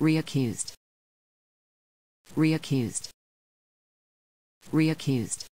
Reaccused. Reaccused. Reaccused.